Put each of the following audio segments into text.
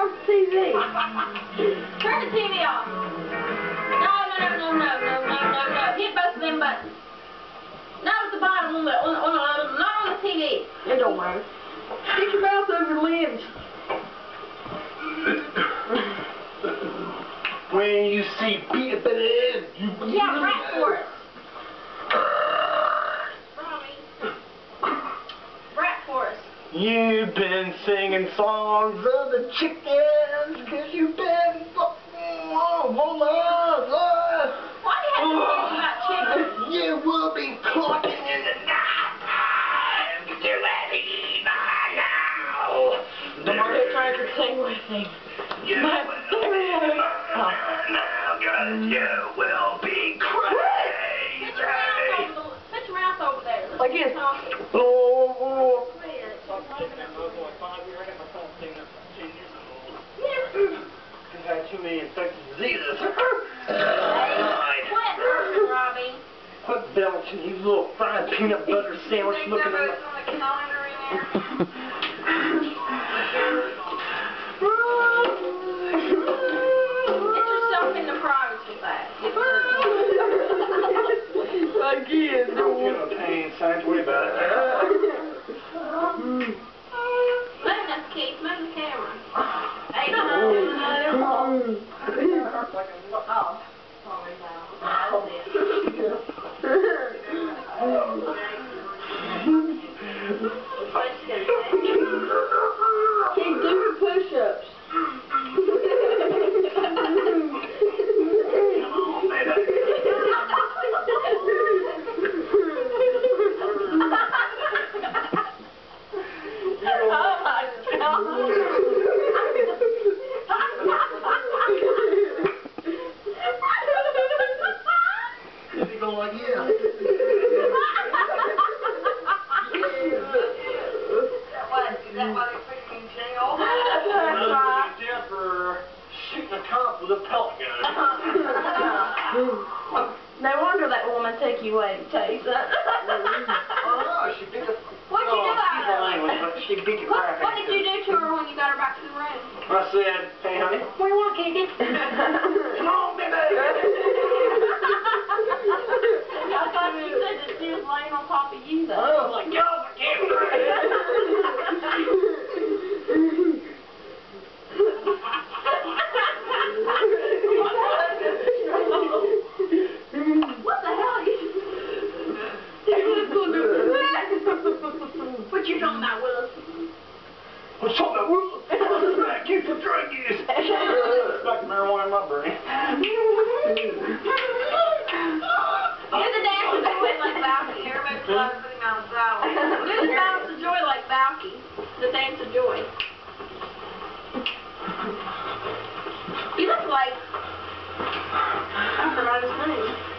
Somebody turn off the TV. Turn the TV off. No, no, no, no, no, no, no, no, no. Hit both of them buttons. Not at the bottom on the, on, the- on not on the TV. It don't matter. Stick your mouth over your lips. When you see Peter Pan, you Yeah, rap for us. Robbie. Rap for us. You've been singing songs of the chickens, cause you've been fucking oh, oh, Why do you have to about chickens? You will be clucking in the night time, cause you're ready by now. The market trying to sing with me. You My will be now, cause you will be the infectious diseases. Robbie. Quit belching, you little fried peanut butter sandwich looking at my... Again, don't get a pain, about it. That's right. jail for shooting a cop with a pellet gun. No wonder that woman took you away to. Oh, she beat the... What'd you oh, do oh, about her? language, she beat the What, crap what out did you do to her when you got her back to the room? I said, hey, honey, what do you want, Katie? What you talking about, Willis? What's up, that Wilson? Smack you for drug use. Smack marijuana in my brain. You're the dancer boy like Balki. Everybody's putting on salad. You're the bounce of joy like Balki. The dance of joy. You look like... I forgot his name.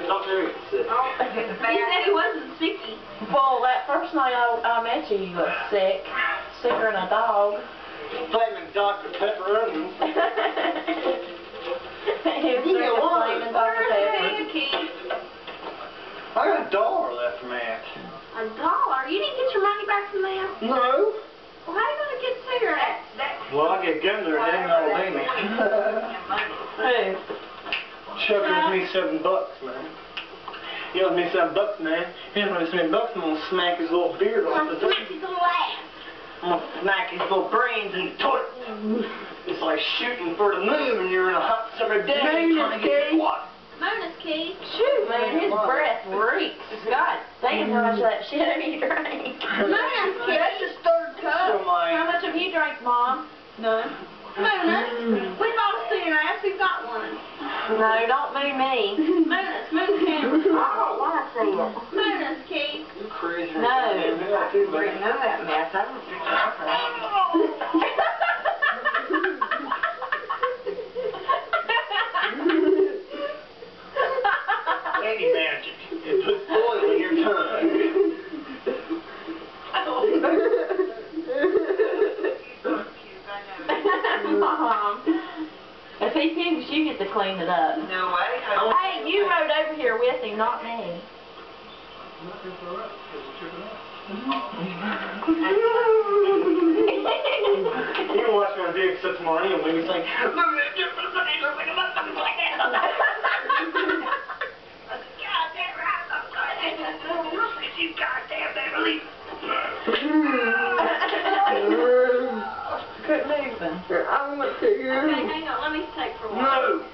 Cause I'm very sick. He said he wasn't sicky. well, that first night I, I met you, you looked sick. Sicker than a dog. Flaming Dr. Pepperoni. he was You drinking know what? Dr. Pepper. I got a dollar left from that. A dollar? You didn't get your money back from them? No. Well, how are you going to get cigarettes? Well, I get gun there, they ain't gonna pay me. Who? Chuck owes me seven bucks, man. He owes me seven bucks, man. He owes me seven bucks, I'm gonna smack his little beard off the door. Smack his little ass. I'm gonna smack his little brains in the toilet. It's like shooting for the moon and you're in a hot summer day Moon trying to is get gay. what? Moon is Keith. Shoot, man, his breath reeks. God damn how much of that shit have you drank? Moon is Keith. That's your third So cup. How much have you drank, Mom? None. Moon, we've all seen your ass. We've got one. No, don't move me. Moon is, moon camera. I don't want to see it. Moon is Keith. you crazy No. Yeah, too, but- None of that mess. I don't think that's Lady magic. It puts oil in your tongue. Mom. If he pukes, you get to clean it up. No way. Hey, you rode over here with him, not me. You can watch my video such money and when he's like, Quit moving. I'm gonna take Okay, hang on. Let me take for a while. No.